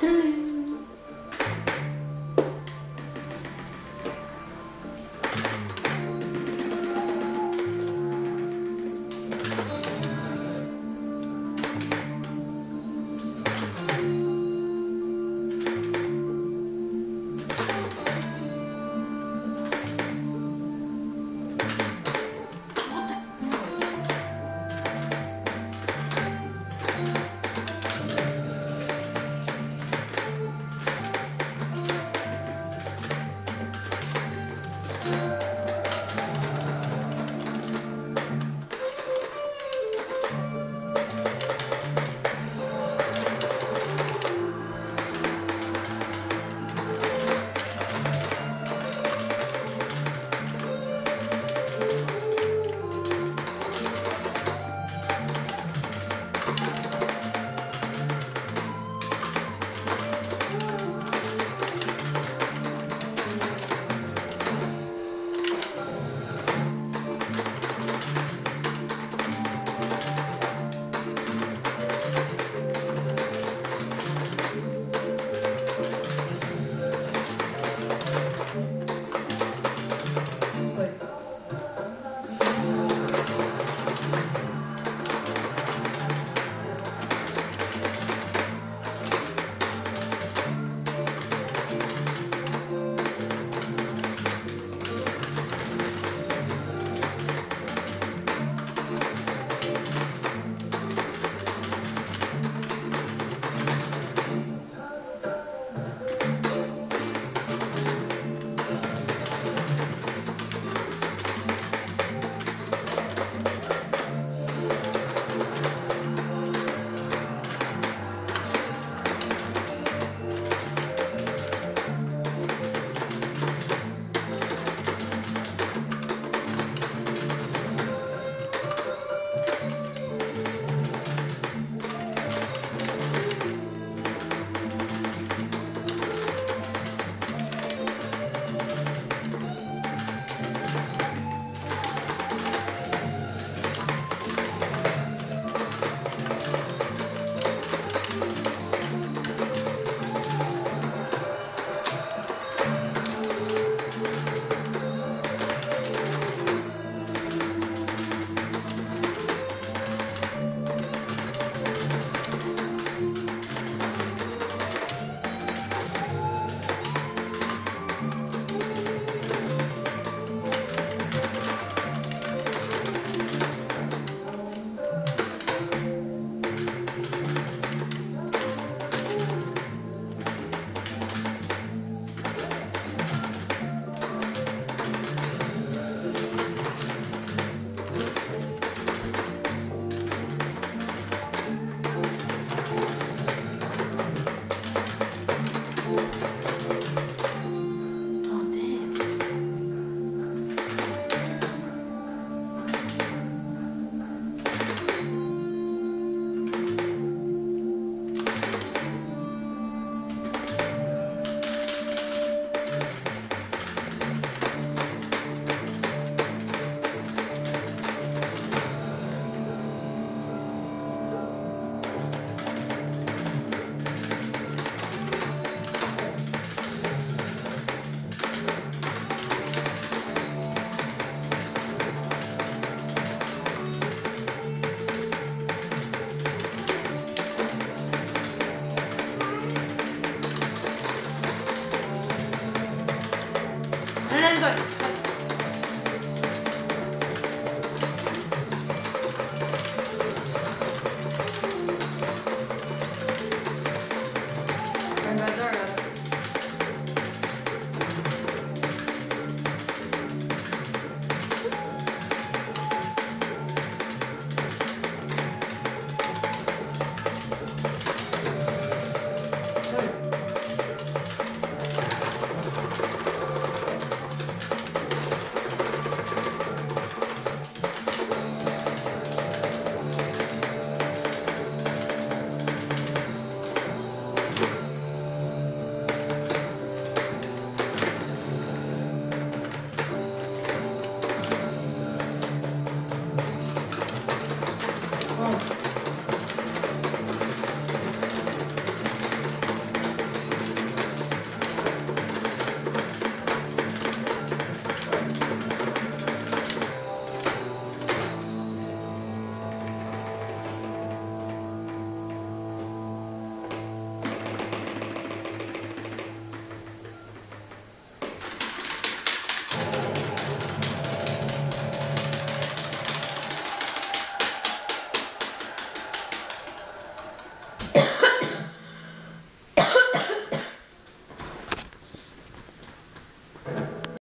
through.